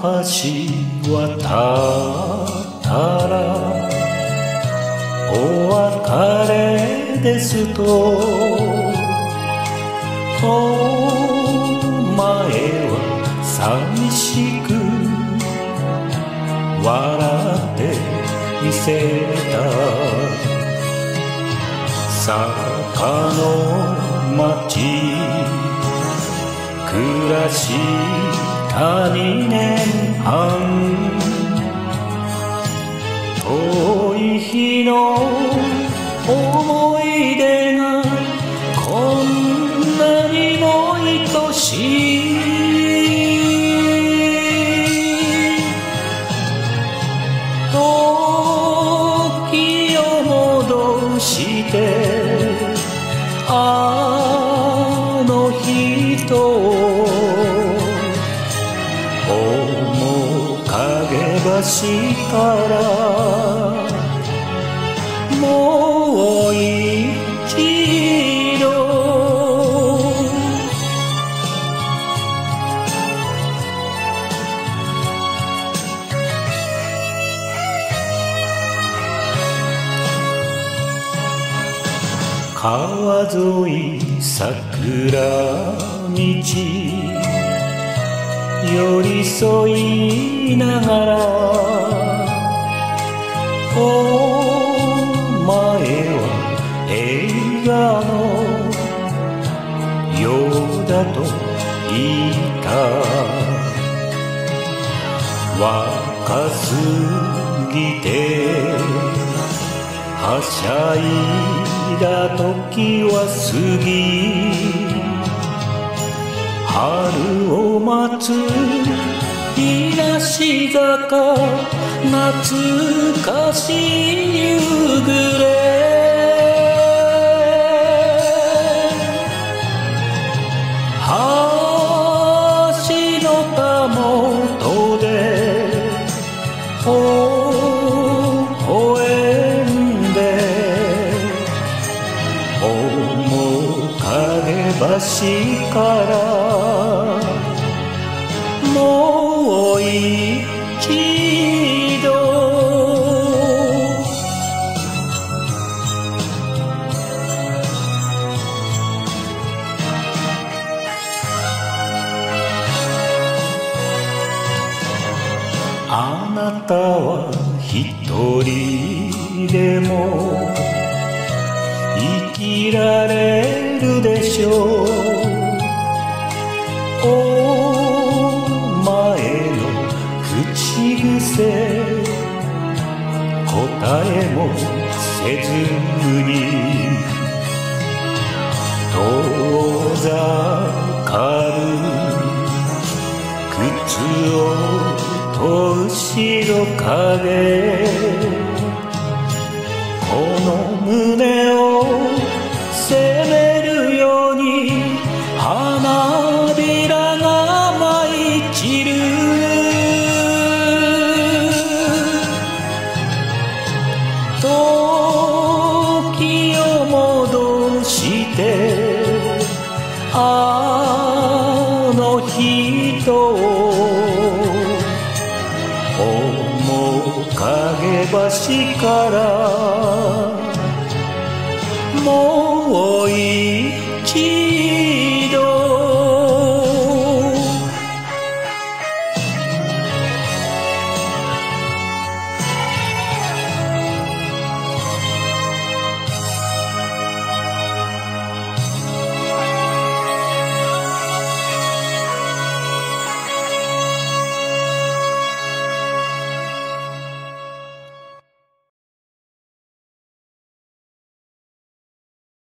橋渡ったらお別れですとお前は寂しく笑ってみせた。坂の町暮らした2年半。遠い日の影橋からもう一度。川沿い桜道寄り添いながらようだと言った若すぎてはしゃいだ時は過ぎ春を待つ東坂懐かしい夕暮れ。微笑んで面影橋からもう一度たは一人でも生きられるでしょう。お前の口癖答えもせずに遠ざ影。この胸を責めるように花びらが舞い散る。時を戻してあの人を影橋からもう一度。